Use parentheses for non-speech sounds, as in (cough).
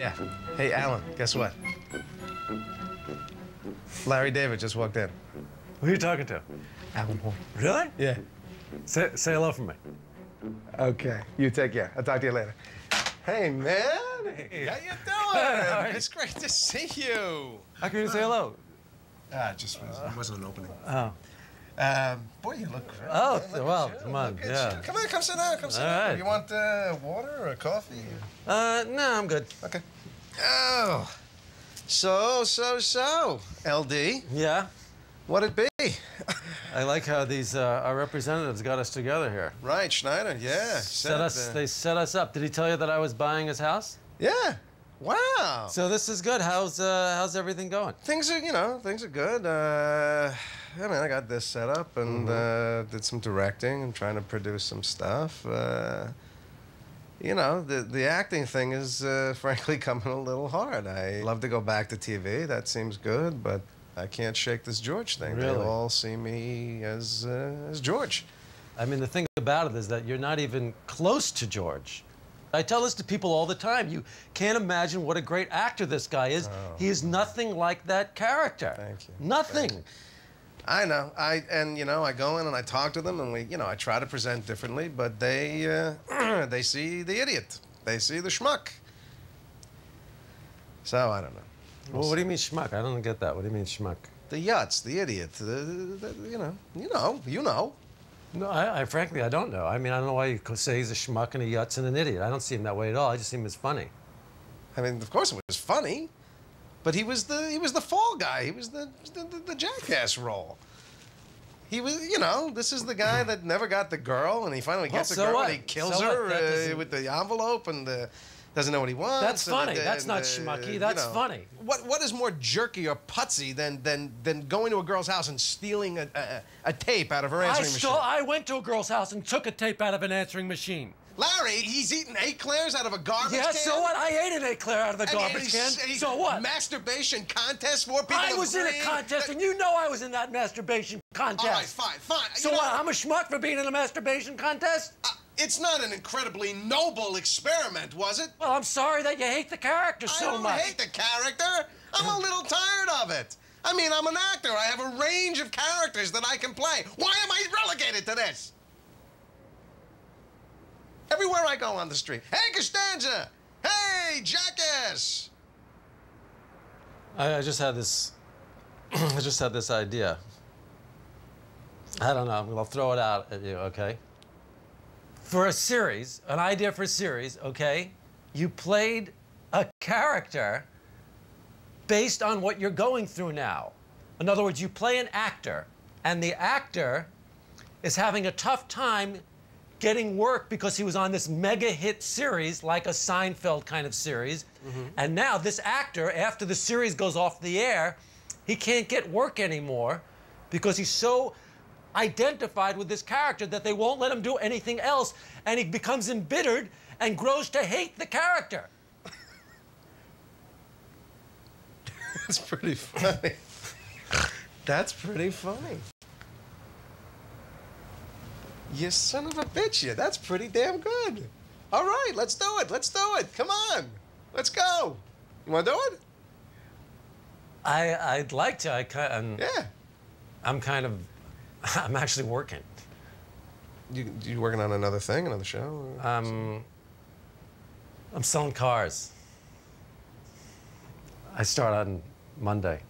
Yeah. Hey, Alan, guess what? Larry David just walked in. Who are you talking to? Alan Horn. Really? Yeah. Say, say hello for me. Okay. You take care. I'll talk to you later. Hey, man. Hey. How you (laughs) doing? it's great to see you. How can you say hello? Ah, it just was, it wasn't an opening. Oh. Um, boy, you look great. Oh. Look well, come on, yeah. you. Come on, come sit down. Come sit All down. right. You want uh, water or coffee? Uh, no, I'm good. Okay. Oh. So, so, so. LD, Yeah. What'd it be? I like how these uh, our representatives got us together here. right, Schneider, yeah. Set said, us. uh, They set us up. Did he tell you that I was buying his house? Yeah. Wow. So this is good. How's uh, how's everything going? things are, you know, things are good. Uh, I mean, I got this set up and uh, did some directing and trying to produce some stuff. Uh, you know, the the acting thing is uh, (laughs) frankly coming a little hard. I love to go back to TV. That seems good, but I can't shake this George thing. They all see me as uh, as George. I mean, the thing about it is that you're not even close to George. I tell this to people all the time. You can't imagine what a great actor this guy is. He is nothing like that character. Oh. Thank you. Nothing. I know. I and you know I go in and I talk to them and we you know I try to present differently, but they uh, (clears throat) they see the idiot. They see the schmuck. So I don't know. Well, what do you mean schmuck? I don't get that. What do you mean schmuck? The yachts, the idiot. The, the, you know, you know, you know. No, I, I frankly I don't know. I mean, I don't know why you could say he's a schmuck and a yutz and an idiot. I don't see him that way at all. I just see him as funny. I mean, of course it was funny, but he was the he was the fall guy. He was the the, the, the jackass role. He was, you know, this is the guy that never got the girl, and he finally Well, gets a so girl, what? and he kills So her uh, with the envelope and uh, doesn't know what he wants. That's funny. the- That's and not schmucky. you That's know. funny. What what is more jerky or putsy than than than going to a girl's house and stealing a, a, a tape out of her I answering stole, machine? I went to a girl's house and took a tape out of an answering machine. Larry, he's eating eclairs out of a garbage Yeah, can. so what? I ate an eclair out of the And garbage can. So what? Masturbation contest for people. I was in a contest, that- and you know I was in that masturbation contest. All right, fine, fine. So You know, what? I'm a schmuck for being in a masturbation contest? uh, it's not an incredibly noble experiment, was it? Well, I'm sorry that you hate the character so much. I don't much. hate the character. I'm a uh-huh. little tired of it. I mean, I'm an actor. I have a range of characters that I can play. Why am I relegated to this? Everywhere I go on the street. Hey, Costanza! Hey, jackass! I, I just had this. (clears throat) I just had this idea. I don't know. I'm gonna throw it out at you, okay? For a series, an idea for a series, okay? You played a character based on what you're going through now. In other words, you play an actor, and the actor is having a tough time getting work because he was on this mega hit series, like a Seinfeld kind of series. Mm-hmm. And now, this actor, after the series goes off the air, he can't get work anymore because he's so identified with this character that they won't let him do anything else. And he becomes embittered and grows to hate the character. (laughs) That's pretty funny. That's pretty funny. You son of a bitch, you. That's pretty damn good. All right, let's do it. Let's do it. Come on. Let's go. You want to do it? I, I'd like to. I kind, I'm, Yeah. I'm kind of, (laughs) I'm actually working. You, you working on another thing, another show? Um, I'm selling cars. I start on Monday.